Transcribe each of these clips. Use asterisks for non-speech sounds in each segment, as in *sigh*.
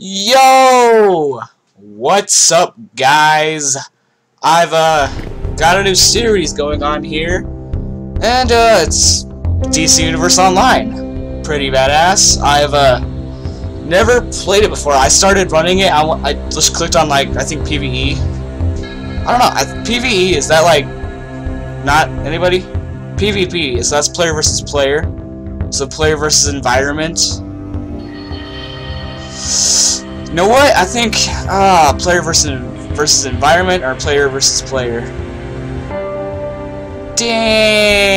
Yo! What's up, guys? I've, uh, got a new series going on here, and, uh, it's DC Universe Online. Pretty badass. I've, uh, never played it before. I started running it, I, I just clicked on, like, I think PvE. I don't know, I, PvE, is that, like, not anybody? PvP, so that's player versus player. So player versus environment. You know what? I think ah, player versus versus environment or player versus player.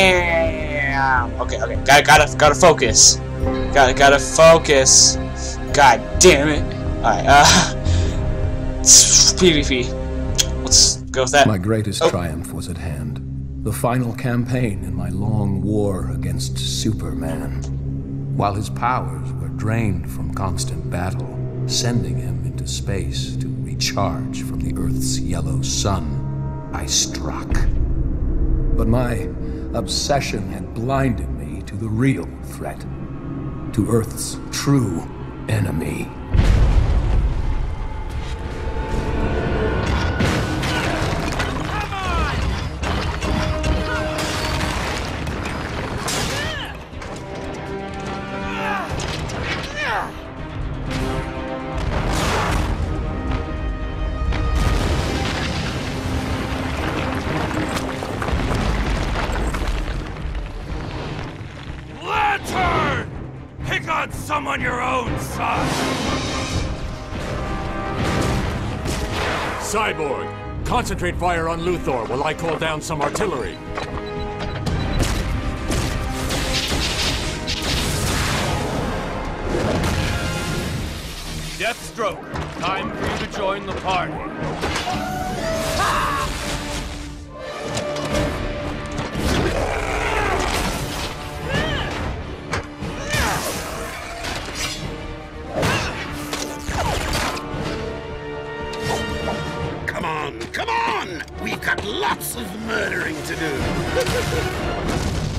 Damn. Okay, okay. Gotta gotta gotta focus. Gotta gotta focus. God damn it. Alright, uh *laughs* PvP. Let's go with that. My greatest Oh. triumph was at hand. The final campaign in my long war against Superman. While his powers were drained from constant battle, sending him into space to recharge from the Earth's yellow sun, I struck. But my obsession had blinded me to the real threat, to Earth's true enemy. Cyborg, concentrate fire on Luthor while I call down some artillery. Deathstroke, time for you to join the party. We've got lots of murdering to do. *laughs*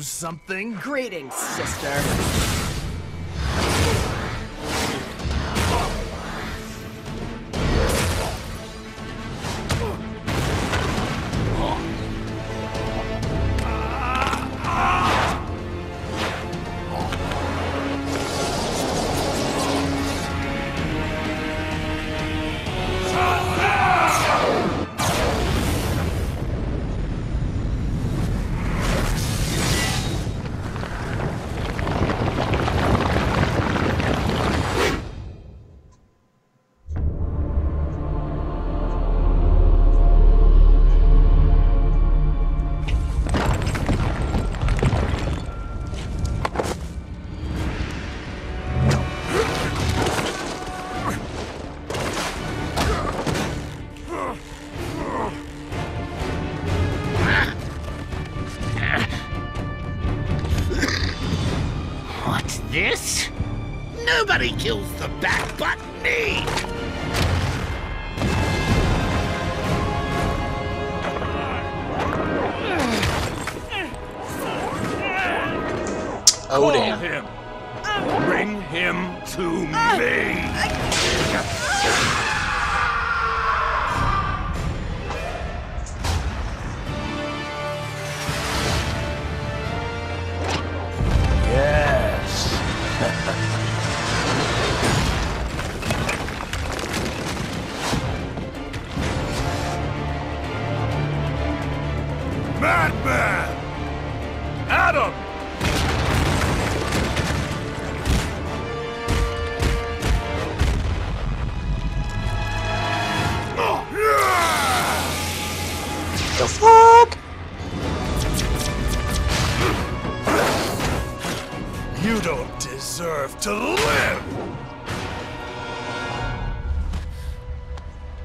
Something? Greetings, sister. Nobody kills the bat but me! Oh damn. him. Bring him to me. Ah, Adam! The fuck? You don't deserve to live!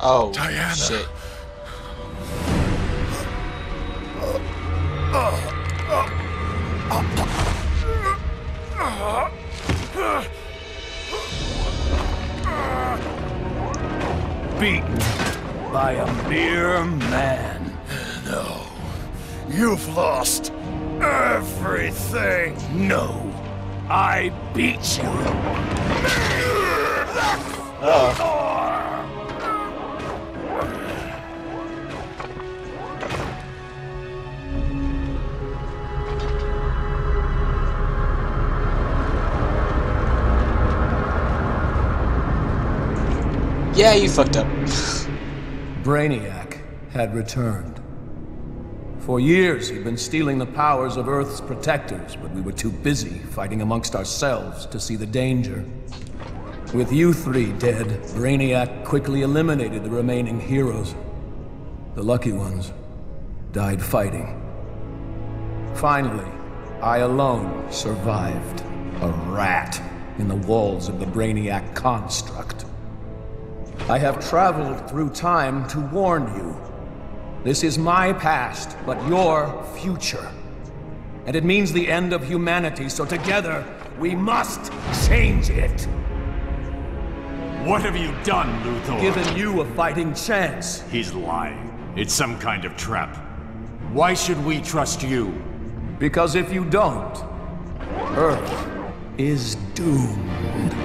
Oh Diana. shit. Yeah, you fucked up. Brainiac had returned. For years, he'd been stealing the powers of Earth's protectors, but we were too busy fighting amongst ourselves to see the danger. With you three dead, Brainiac quickly eliminated the remaining heroes. The lucky ones died fighting. Finally, I alone survived. A rat in the walls of the Brainiac construct. I have traveled through time to warn you. This is my past, but your future. And it means the end of humanity, so together, we must change it. What have you done, Luthor? Given you a fighting chance. He's lying. It's some kind of trap. Why should we trust you? Because if you don't, Earth is doomed.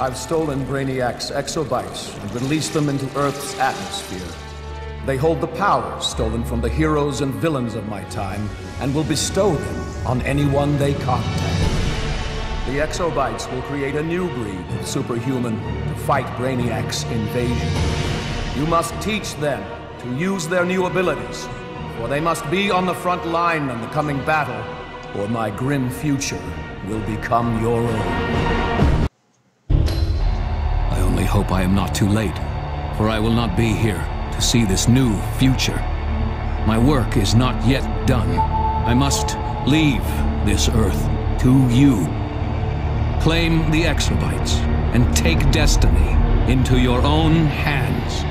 I've stolen Brainiac's exobytes and released them into Earth's atmosphere. They hold the powers stolen from the heroes and villains of my time and will bestow them on anyone they contact. The exobytes will create a new breed of superhuman to fight Brainiac's invasion. You must teach them to use their new abilities, for they must be on the front line in the coming battle, or my grim future will become your own. I hope I am not too late, for I will not be here to see this new future. My work is not yet done. I must leave this Earth to you. Claim the exobytes and take destiny into your own hands.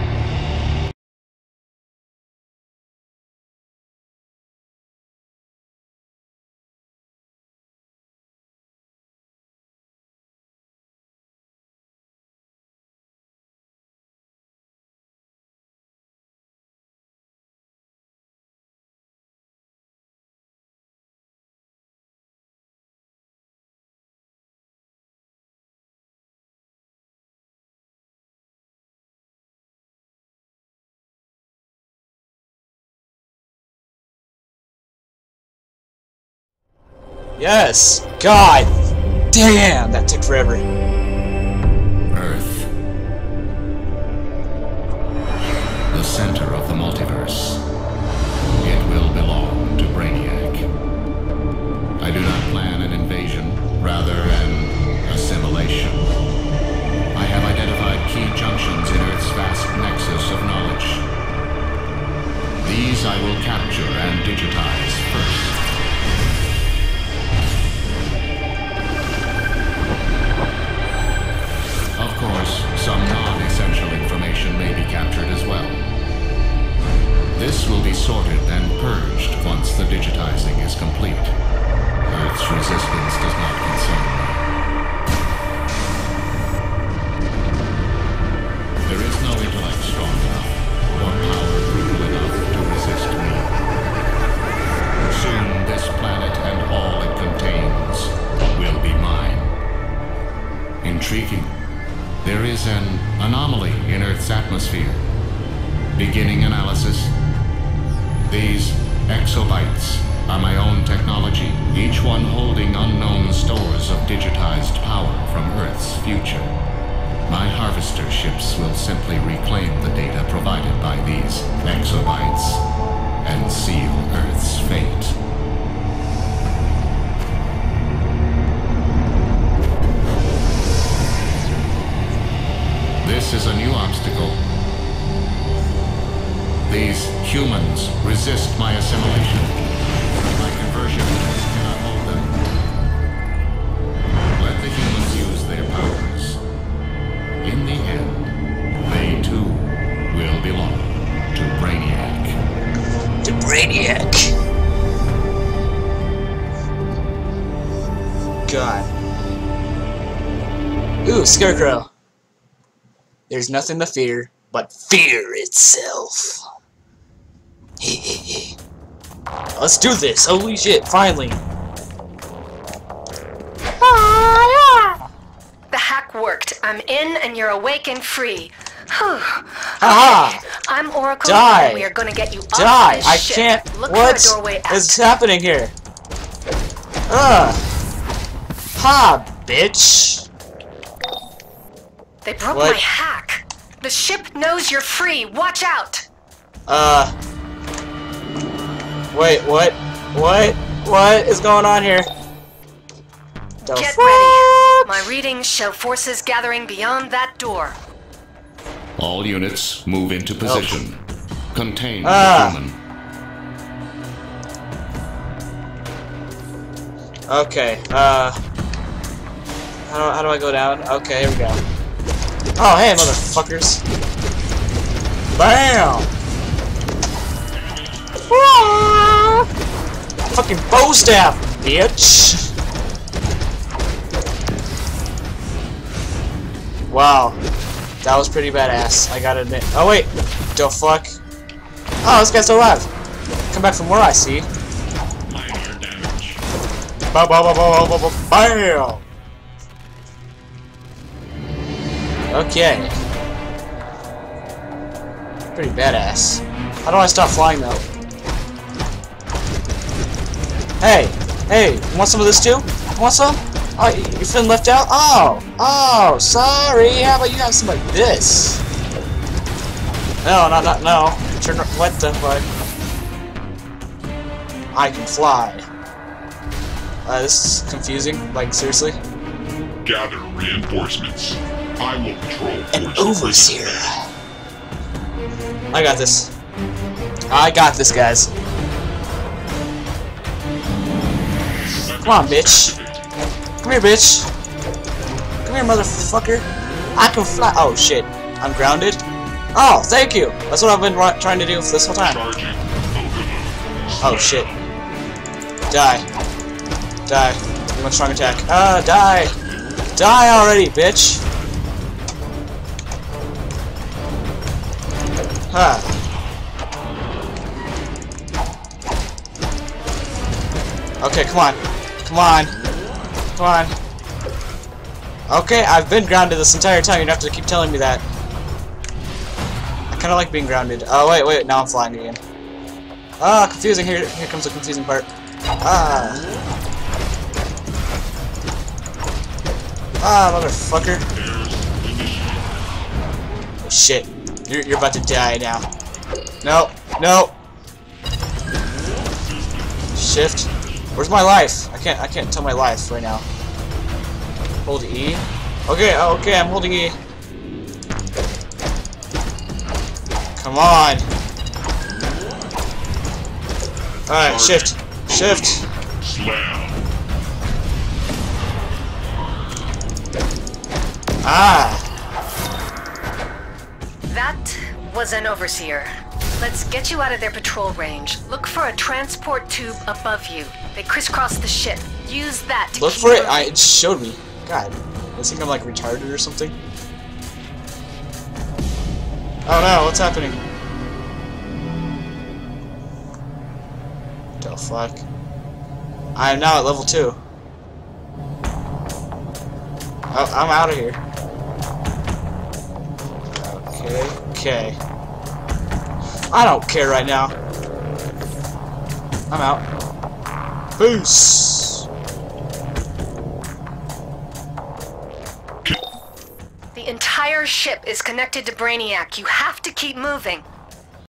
Yes! God damn, that took forever. Earth. The center of the multiverse. It will belong to Brainiac. I do not plan an invasion, rather an assimilation. I have identified key junctions in Earth's vast nexus of knowledge. These I will capture and digitize is an anomaly in Earth's atmosphere. Beginning analysis. These exobytes are my own technology, each one holding unknown stores of digitized power from Earth's future. My harvester ships will simply reclaim the data provided by these exobytes Scarecrow. There's nothing to fear but fear itself. *laughs* let's do this. Holy shit, finally. The hack worked. I'm in and you're awake and free. *sighs* Haha! I'm Oracle Die. we are gonna get you off Die! this I ship. can't. Look What for a doorway out. is happening here? Ugh. Ha, bitch. They broke What? my hack. The ship knows you're free. Watch out. Uh. Wait, what? What? What is going on here? The Get fuck? ready. My readings show forces gathering beyond that door. All units move into position. Contain Ah. the human. Okay, uh... How how do I go down? Okay, here we go. Oh, hey, motherfuckers. Bam! Ah! Fucking bow staff, bitch! Wow. That was pretty badass, I gotta admit. Oh, wait! The fuck? Oh, this guy's still alive! Come back from where I see. Minor damage. Bam! Okay. Pretty badass. How do I stop flying though? Hey! Hey! Want some of this too? Want some? Oh, you feeling left out? Oh! Oh! Sorry! How about you have some like this? No, not, not, no. Turn, what the fuck? I can fly. Uh, this is confusing. Like, seriously? Gather reinforcements. I will patrol An overseer. I got this. I got this, guys. Come on, bitch. Come here, bitch. Come here, motherfucker. I can fly. Oh, shit. I'm grounded? Oh, thank you. That's what I've been trying to do for this whole time. Oh, shit. Die. Die. You want strong attack. Ah, die. Die already, bitch. Huh. Okay, come on. Come on. Come on. Okay, I've been grounded this entire time. You don't have to keep telling me that. I kind of like being grounded. Oh, wait, wait. Now I'm flying again. Ah, confusing. Here, here comes the confusing part. Ah. Ah, motherfucker. Oh, shit. You're, you're about to die now. No, no. Shift. Where's my life? I can't. I can't tell my life right now. Hold E. Okay. oh, Okay. I'm holding E. Come on. All right. Shift. Shift. Slam. Ah. An overseer. Let's get you out of their patrol range. Look for a transport tube above you. They crisscross the ship. Use that to Look for it. I, it showed me. God. I think I'm like retarded or something. Oh no, what's happening? The fuck? I am now at level 2. Oh, I'm out of here. Okay, okay. I don't care right now. I'm out. Peace! The entire ship is connected to Brainiac. You have to keep moving.